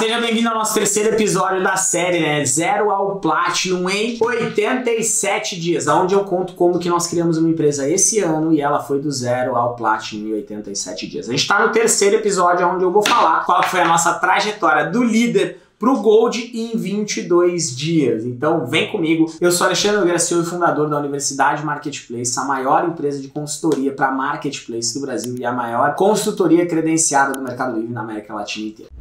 Seja bem-vindo ao nosso terceiro episódio da série, né? Zero ao Platinum em 87 dias, onde eu conto como que nós criamos uma empresa esse ano e ela foi do zero ao Platinum em 87 dias. A gente tá no terceiro episódio, onde eu vou falar qual foi a nossa trajetória do líder pro Gold em 22 dias. Então vem comigo. Eu sou Alexandre Graciolo, fundador da Universidade Marketplace, a maior empresa de consultoria para marketplace do Brasil e a maior consultoria credenciada do Mercado Livre na América Latina inteira.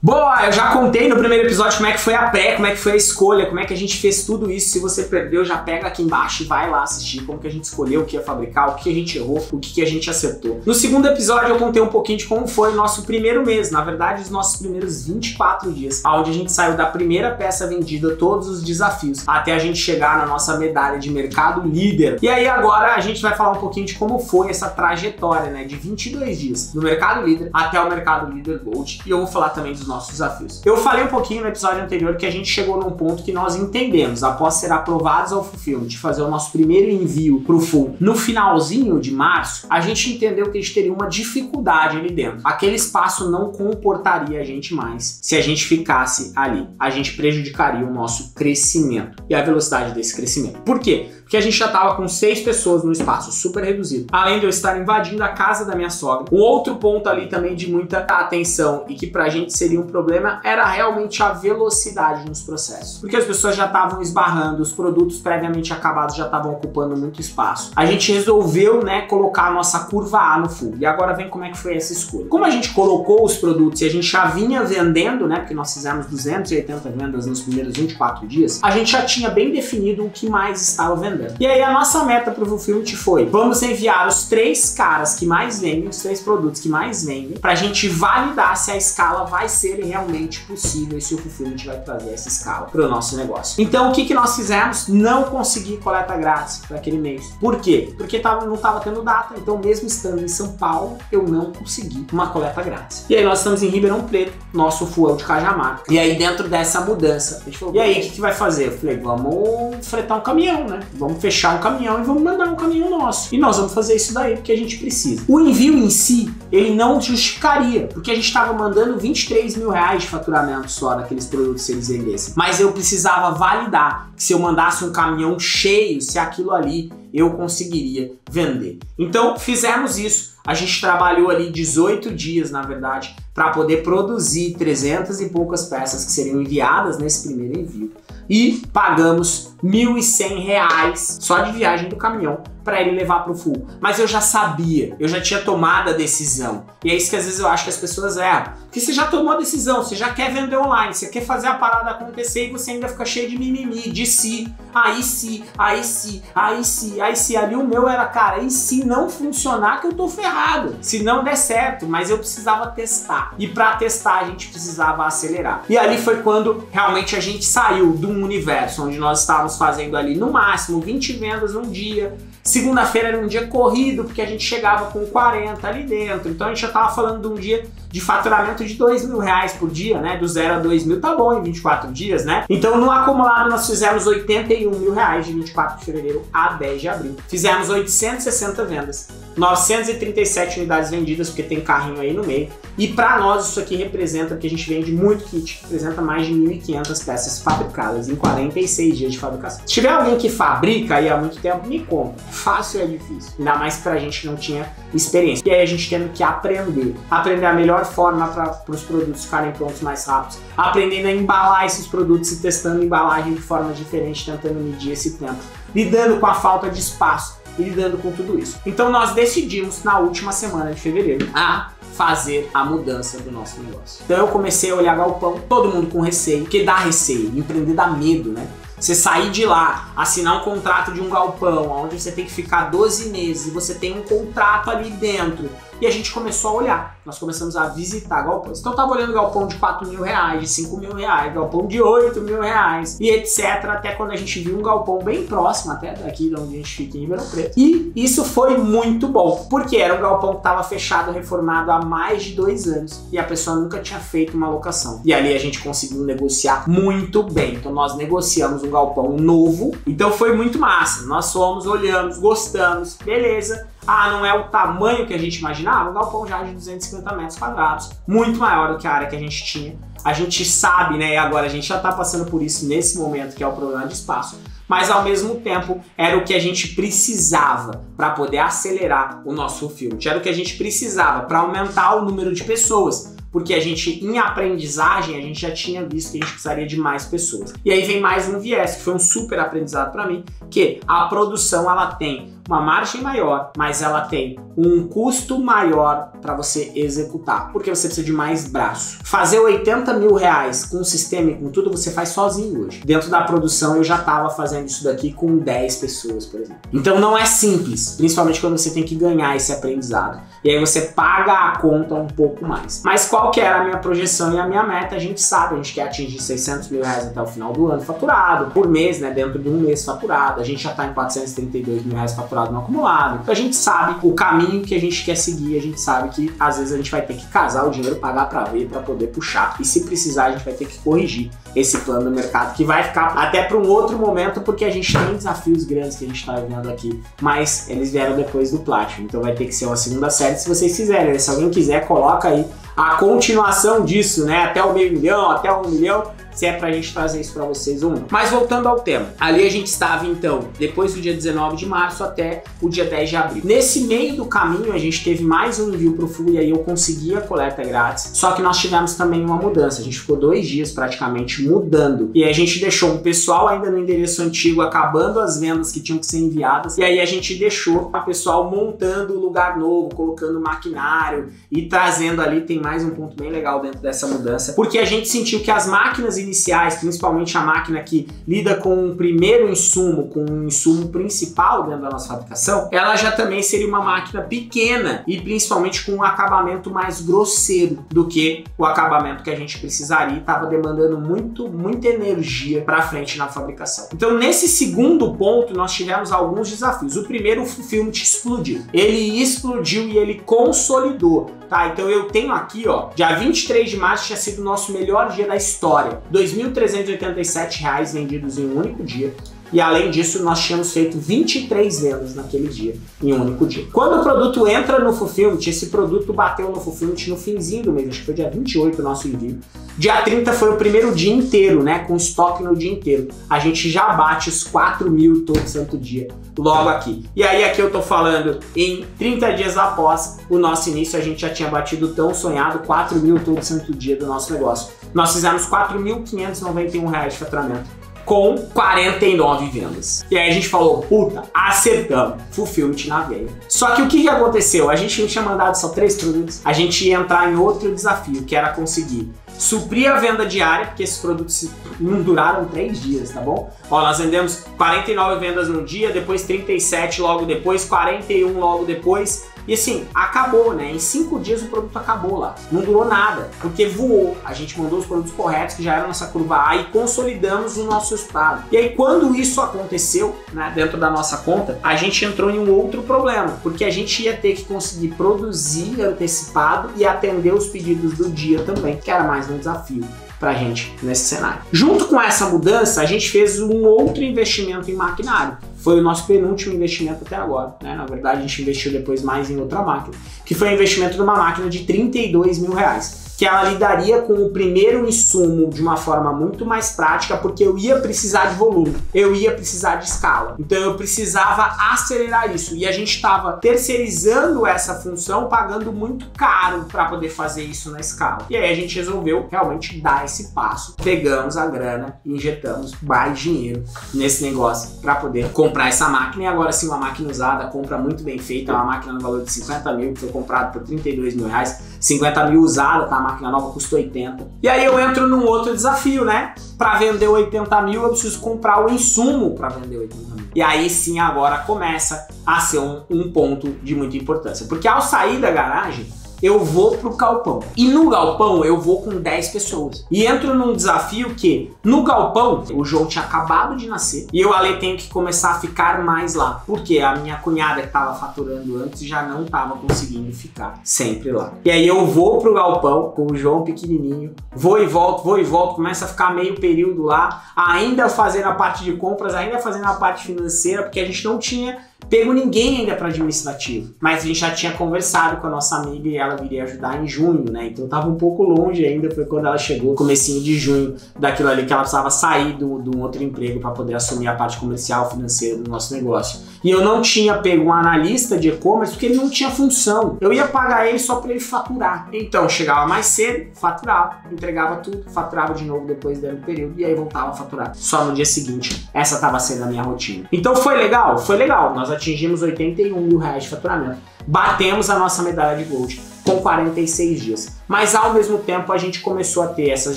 Boa, eu já contei no primeiro episódio como é que foi a pré, como é que foi a escolha, como é que a gente fez tudo isso. Se você perdeu, já pega aqui embaixo e vai lá assistir como que a gente escolheu o que ia fabricar, o que a gente errou, o que a gente acertou. No segundo episódio eu contei um pouquinho de como foi o nosso primeiro mês, na verdade os nossos primeiros 24 dias, onde a gente saiu da primeira peça vendida, todos os desafios, até a gente chegar na nossa medalha de mercado líder. E aí agora a gente vai falar um pouquinho de como foi essa trajetória, né, de 22 dias, do mercado líder até o mercado líder Gold. E eu vou falar também dos nossos desafios. Eu falei um pouquinho no episódio anterior que a gente chegou num ponto que nós entendemos, após ser aprovados ao Fulfillment, de fazer o nosso primeiro envio para o Full no finalzinho de março, a gente entendeu que a gente teria uma dificuldade ali dentro. Aquele espaço não comportaria a gente mais se a gente ficasse ali. A gente prejudicaria o nosso crescimento e a velocidade desse crescimento. Por quê? porque a gente já estava com seis pessoas no espaço super reduzido. Além de eu estar invadindo a casa da minha sogra. Um outro ponto ali também de muita atenção e que pra gente seria um problema era realmente a velocidade nos processos. Porque as pessoas já estavam esbarrando, os produtos previamente acabados já estavam ocupando muito espaço. A gente resolveu, né, colocar a nossa curva A no full. E agora vem como é que foi essa escolha. Como a gente colocou os produtos e a gente já vinha vendendo, né, porque nós fizemos 280 vendas nos primeiros 24 dias, a gente já tinha bem definido o que mais estava vendendo. E aí a nossa meta para o Fulfillment foi: vamos enviar os três caras que mais vendem, os três produtos que mais vendem, para a gente validar se a escala vai ser realmente possível e se o Fulfillment vai trazer essa escala para o nosso negócio. Então o que, que nós fizemos? Não consegui coleta grátis para aquele mês. Por quê? Porque tava, não estava tendo data, então mesmo estando em São Paulo, eu não consegui uma coleta grátis. E aí nós estamos em Ribeirão Preto, nosso fuel de Cajamar. E aí dentro dessa mudança, a gente falou, e aí o que, que vai fazer? Eu falei, vamos fretar um caminhão, né? Vamos vamos fechar um caminhão e vamos mandar um caminhão nosso. E nós vamos fazer isso daí porque a gente precisa. O envio em si, ele não justificaria, porque a gente estava mandando 23 mil reais de faturamento só daqueles produtos se eles vendessem. Mas eu precisava validar que se eu mandasse um caminhão cheio, se aquilo ali eu conseguiria vender. Então fizemos isso. A gente trabalhou ali 18 dias, na verdade, para poder produzir 300 e poucas peças que seriam enviadas nesse primeiro envio. E pagamos R$ 1.100 só de viagem do caminhão para ele levar para o full. Mas eu já sabia, eu já tinha tomado a decisão. E é isso que às vezes eu acho que as pessoas erram. Porque você já tomou a decisão, você já quer vender online, você quer fazer a parada acontecer e você ainda fica cheio de mimimi, de si, aí se, aí se, aí se, aí se. Ali o meu era, cara, e se não funcionar que eu tô ferrado. Se não der certo, mas eu precisava testar. E para testar a gente precisava acelerar. E ali foi quando realmente a gente saiu de um universo onde nós estávamos fazendo ali no máximo 20 vendas num dia, Segunda-feira era um dia corrido, porque a gente chegava com 40 ali dentro. Então a gente já estava falando de um dia de faturamento de 2 mil reais por dia, né? Do zero a 2 mil tá bom em 24 dias, né? Então no acumulado nós fizemos 81 mil reais de 24 de fevereiro a 10 de abril. Fizemos 860 vendas, 937 unidades vendidas, porque tem carrinho aí no meio. E para nós isso aqui representa que a gente vende muito kit, representa mais de 1.500 peças fabricadas em 46 dias de fabricação. Se tiver alguém que fabrica aí há muito tempo, me conta. Fácil é difícil. Ainda mais pra gente não tinha experiência. E aí a gente tendo que aprender. Aprender a melhor forma para os produtos ficarem prontos mais rápidos. Aprendendo a embalar esses produtos e testando embalagem de forma diferente, tentando medir esse tempo. Lidando com a falta de espaço e lidando com tudo isso. Então nós decidimos na última semana de fevereiro a fazer a mudança do nosso negócio. Então eu comecei a olhar galpão, todo mundo com receio, que dá receio, empreender dá medo, né? Você sair de lá, assinar um contrato de um galpão, onde você tem que ficar 12 meses você tem um contrato ali dentro e a gente começou a olhar. Nós começamos a visitar galpões. Então tava olhando galpão de 4 mil reais, de 5 mil reais, galpão de 8 mil reais e etc. Até quando a gente viu um galpão bem próximo, até daqui de onde a gente fica em Ribeirão Preto. E isso foi muito bom, porque era um galpão que estava fechado, reformado há mais de dois anos e a pessoa nunca tinha feito uma locação. E ali a gente conseguiu negociar muito bem. Então nós negociamos um galpão novo. Então foi muito massa. Nós fomos, olhamos, gostamos, beleza Ah, não é o tamanho que a gente imaginava? O galpão já é de 250 metros quadrados, muito maior do que a área que a gente tinha. A gente sabe, né? E agora a gente já está passando por isso nesse momento, que é o problema de espaço mas ao mesmo tempo era o que a gente precisava para poder acelerar o nosso filme. Era o que a gente precisava para aumentar o número de pessoas porque a gente, em aprendizagem, a gente já tinha visto que a gente precisaria de mais pessoas. E aí vem mais um viés, que foi um super aprendizado para mim, que a produção ela tem uma margem maior, mas ela tem um custo maior para você executar, porque você precisa de mais braço. Fazer 80 mil reais com o sistema e com tudo você faz sozinho hoje. Dentro da produção eu já estava fazendo isso daqui com 10 pessoas, por exemplo. Então não é simples, principalmente quando você tem que ganhar esse aprendizado. E aí você paga a conta um pouco mais. Mas qual que era a minha projeção e a minha meta? A gente sabe, a gente quer atingir 600 mil reais até o final do ano faturado, por mês, né? Dentro de um mês faturado. A gente já está em 432 mil reais faturado no acumulado. Então a gente sabe o caminho que a gente quer seguir, a gente sabe que às vezes a gente vai ter que casar o dinheiro, pagar para ver, para poder puxar. E se precisar, a gente vai ter que corrigir esse plano do mercado, que vai ficar até para um outro momento, porque a gente tem desafios grandes que a gente está vivendo aqui, mas eles vieram depois do Platinum. Então vai ter que ser uma segunda série se vocês quiserem. Se alguém quiser, coloca aí a continuação disso, né? Até o meio milhão, até um milhão se é pra gente trazer isso para vocês ou não. Mas voltando ao tema, ali a gente estava então, depois do dia 19 de março até o dia 10 de abril. Nesse meio do caminho a gente teve mais um envio pro Full e aí eu consegui a coleta grátis, só que nós tivemos também uma mudança, a gente ficou dois dias praticamente mudando e a gente deixou o pessoal ainda no endereço antigo acabando as vendas que tinham que ser enviadas e aí a gente deixou o pessoal montando o lugar novo, colocando maquinário e trazendo ali, tem mais um ponto bem legal dentro dessa mudança, porque a gente sentiu que as máquinas iniciais, principalmente a máquina que lida com o primeiro insumo, com o insumo principal dentro da nossa fabricação, ela já também seria uma máquina pequena e principalmente com um acabamento mais grosseiro do que o acabamento que a gente precisaria e estava demandando muito, muita energia para frente na fabricação. Então, nesse segundo ponto, nós tivemos alguns desafios. O primeiro, o filme explodiu. Ele explodiu e ele consolidou tá? Então eu tenho aqui, ó, dia 23 de março tinha sido o nosso melhor dia da história. R$ 2.387 vendidos em um único dia. E além disso, nós tínhamos feito 23 vendas naquele dia, em um único dia. Quando o produto entra no Fulfillment, esse produto bateu no Fulfillment no finzinho do mês, acho que foi dia 28 o nosso envio. Dia 30 foi o primeiro dia inteiro, né? Com estoque no dia inteiro. A gente já bate os 4 mil todo santo dia, logo aqui. E aí aqui eu tô falando em 30 dias após o nosso início, a gente já tinha batido tão sonhado 4 mil todo santo dia do nosso negócio. Nós fizemos 4.591 reais de faturamento com 49 vendas. E aí a gente falou, puta, acertamos, fulfillment na veia. Só que o que, aconteceu? A gente não tinha mandado só três produtos, a gente ia entrar em outro desafio, que era conseguir suprir a venda diária, porque esses produtos não duraram três dias, tá bom? Ó, nós vendemos 49 vendas no dia, depois 37 logo depois, 41 logo depois, e assim, acabou, né? Em cinco dias o produto acabou lá. Não durou nada, porque voou. A gente mandou os produtos corretos, que já eram nossa curva A, e consolidamos o nosso resultado. E aí, quando isso aconteceu, né, dentro da nossa conta, a gente entrou em um outro problema, porque a gente ia ter que conseguir produzir antecipado e atender os pedidos do dia também, que era mais um desafio para a gente nesse cenário. Junto com essa mudança, a gente fez um outro investimento em maquinário foi o nosso penúltimo investimento até agora. Né? Na verdade, a gente investiu depois mais em outra máquina, que foi o investimento de uma máquina de 32 mil reais que ela lidaria com o primeiro insumo de uma forma muito mais prática, porque eu ia precisar de volume, eu ia precisar de escala. Então eu precisava acelerar isso e a gente estava terceirizando essa função, pagando muito caro para poder fazer isso na escala. E aí a gente resolveu realmente dar esse passo. Pegamos a grana e injetamos mais dinheiro nesse negócio para poder comprar essa máquina. E agora sim, uma máquina usada, compra muito bem feita, uma máquina no valor de 50 mil, que foi comprada por 32 mil reais, 50 mil usada, tá? Máquina nova custa 80. E aí eu entro num outro desafio, né? Para vender 80 mil, eu preciso comprar o insumo para vender 80 mil. E aí sim agora começa a ser um, um ponto de muita importância. Porque ao sair da garagem, eu vou pro galpão. E no galpão eu vou com 10 pessoas. E entro num desafio que no galpão o João tinha acabado de nascer e eu ali tenho que começar a ficar mais lá. Porque a minha cunhada que tava faturando antes já não tava conseguindo ficar sempre lá. E aí eu vou pro galpão com o João pequenininho, vou e volto, vou e volto, começa a ficar meio período lá, ainda fazendo a parte de compras, ainda fazendo a parte financeira, porque a gente não tinha pego ninguém ainda para administrativo, mas a gente já tinha conversado com a nossa amiga e ela viria ajudar em junho, né? Então tava um pouco longe ainda, foi quando ela chegou, comecinho de junho, daquilo ali que ela precisava sair do, do outro emprego para poder assumir a parte comercial, financeira do nosso negócio. E eu não tinha pego um analista de e-commerce porque ele não tinha função. Eu ia pagar ele só para ele faturar. Então chegava mais cedo, faturava, entregava tudo, faturava de novo depois do período e aí voltava a faturar só no dia seguinte. Essa estava sendo a minha rotina. Então foi legal? Foi legal. Nós atingimos 81 mil reais de faturamento. Batemos a nossa medalha de gold com 46 dias. Mas ao mesmo tempo a gente começou a ter essas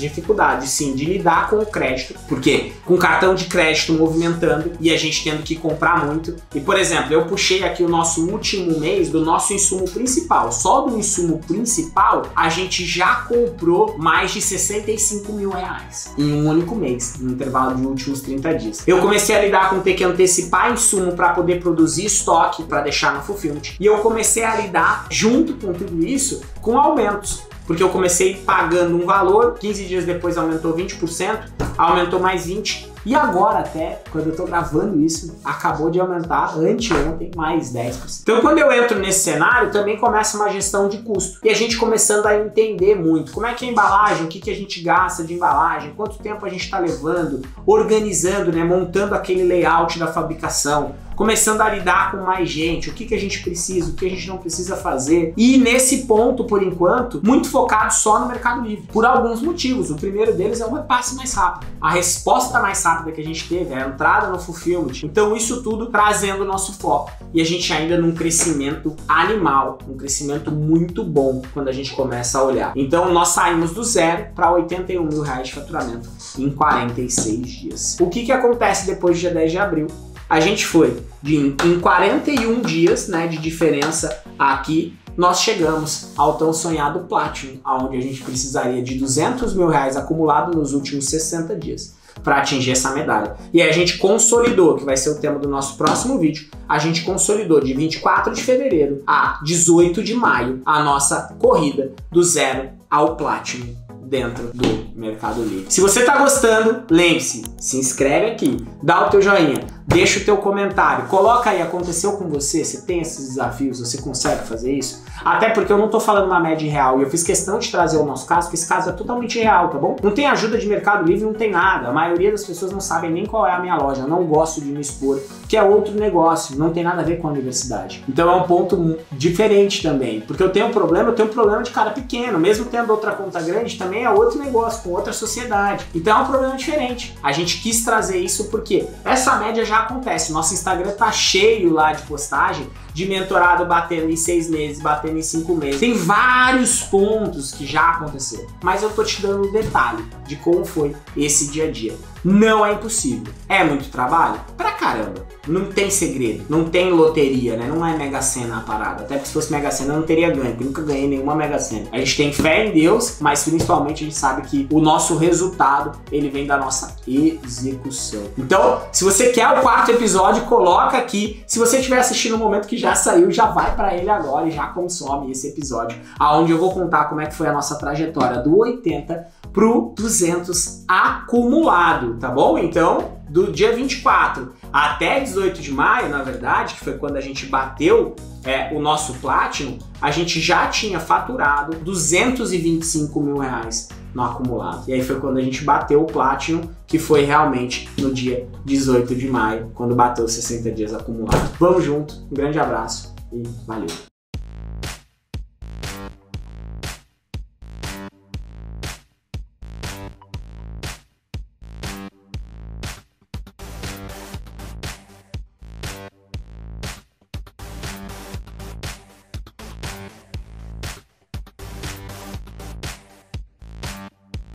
dificuldades, sim, de lidar com o crédito, porque com cartão de crédito movimentando e a gente tendo que comprar muito. E por exemplo, eu puxei aqui o nosso último mês do nosso insumo principal. Só do insumo principal a gente já comprou mais de 65 mil reais em um único mês, no intervalo de últimos 30 dias. Eu comecei a lidar com ter que antecipar insumo para poder produzir estoque para deixar no fulfillment. E eu comecei a lidar junto com tudo isso com aumentos porque eu comecei pagando um valor, 15 dias depois aumentou 20%, aumentou mais 20%, e agora até, quando eu tô gravando isso, acabou de aumentar anteontem mais 10%. Então quando eu entro nesse cenário, também começa uma gestão de custo. E a gente começando a entender muito como é que é a embalagem, o que, que a gente gasta de embalagem, quanto tempo a gente está levando, organizando, né, montando aquele layout da fabricação, começando a lidar com mais gente, o que, que a gente precisa, o que a gente não precisa fazer. E nesse ponto, por enquanto, muito focado só no Mercado Livre, por alguns motivos. O primeiro deles é o repasse mais rápido. A resposta mais rápida que a gente teve é a entrada no fulfillment. Então, isso tudo trazendo o nosso foco. E a gente ainda num crescimento animal, um crescimento muito bom quando a gente começa a olhar. Então, nós saímos do zero para 81 mil reais de faturamento em 46 dias. O que, que acontece depois do dia 10 de abril? A gente foi de em 41 dias né, de diferença aqui, nós chegamos ao tão sonhado Platinum, onde a gente precisaria de 200 mil reais acumulado nos últimos 60 dias para atingir essa medalha. E a gente consolidou, que vai ser o tema do nosso próximo vídeo, a gente consolidou de 24 de fevereiro a 18 de maio a nossa corrida do zero ao Platinum dentro do Mercado Livre. Se você está gostando, lembre-se, se inscreve aqui, dá o teu joinha, deixa o teu comentário, coloca aí, aconteceu com você, você tem esses desafios, você consegue fazer isso? Até porque eu não tô falando uma média real e eu fiz questão de trazer o nosso caso, porque esse caso é totalmente real, tá bom? Não tem ajuda de Mercado Livre, não tem nada. A maioria das pessoas não sabem nem qual é a minha loja, eu não gosto de me expor, que é outro negócio, não tem nada a ver com a universidade. Então é um ponto diferente também, porque eu tenho um problema, eu tenho um problema de cara pequeno, mesmo tendo outra conta grande, também é outro negócio, com outra sociedade. Então é um problema diferente. A gente quis trazer isso porque essa média já acontece. Nosso Instagram tá cheio lá de postagem de mentorado batendo em seis meses, batendo em cinco meses. Tem vários pontos que já aconteceram, mas eu tô te dando um detalhe de como foi esse dia a dia. Não é impossível. É muito trabalho? Pra caramba. Não tem segredo, não tem loteria, né? Não é Mega Sena a parada. Até porque se fosse Mega Sena eu não teria ganho, porque nunca ganhei nenhuma Mega Sena. A gente tem fé em Deus, mas principalmente a gente sabe que o nosso resultado, ele vem da nossa execução. Então, se você quer o quarto episódio, coloca aqui. Se você estiver assistindo no momento que já saiu, já vai para ele agora e já consome esse episódio, aonde eu vou contar como é que foi a nossa trajetória do 80 pro 200 acumulado, tá bom? Então, do dia 24 até 18 de maio, na verdade, que foi quando a gente bateu é, o nosso Platinum, a gente já tinha faturado 225 mil reais no acumulado. E aí foi quando a gente bateu o Platinum, que foi realmente no dia 18 de maio, quando bateu 60 dias acumulado. Vamos junto, um grande abraço e valeu!